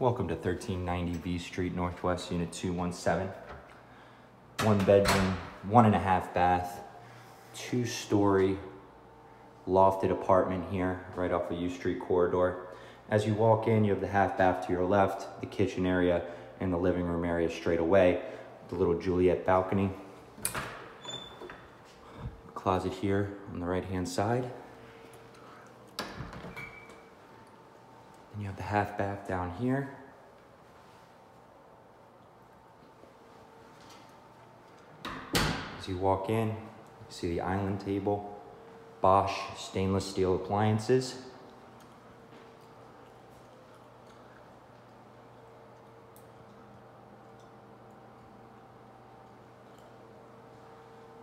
Welcome to 1390 V Street Northwest, Unit 217. One bedroom, one and a half bath, two story lofted apartment here right off the U Street corridor. As you walk in, you have the half bath to your left, the kitchen area, and the living room area straight away. The little Juliet balcony. Closet here on the right hand side. And you have the half bath down here. As you walk in, you see the island table, Bosch stainless steel appliances.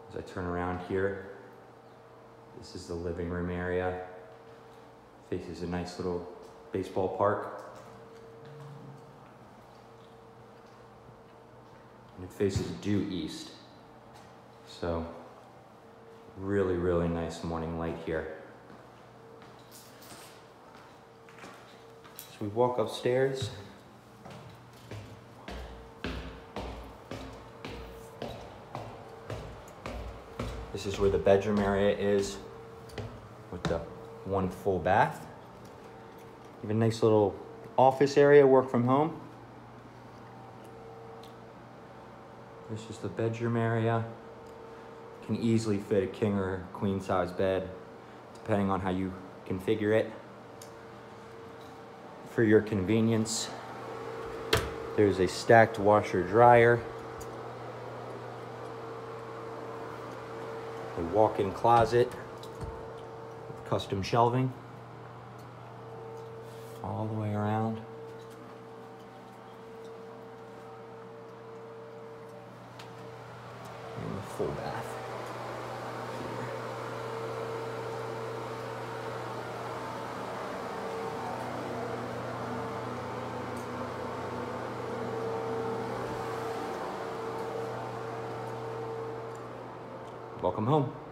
As I turn around here, this is the living room area. Faces a nice little baseball park. And it faces due east. So really, really nice morning light here. So we walk upstairs. This is where the bedroom area is with the one full bath. Have a nice little office area, work from home. This is the bedroom area. Can easily fit a king or queen size bed, depending on how you configure it. For your convenience, there's a stacked washer dryer. A walk-in closet, custom shelving all the way around. And the full bath. Welcome home.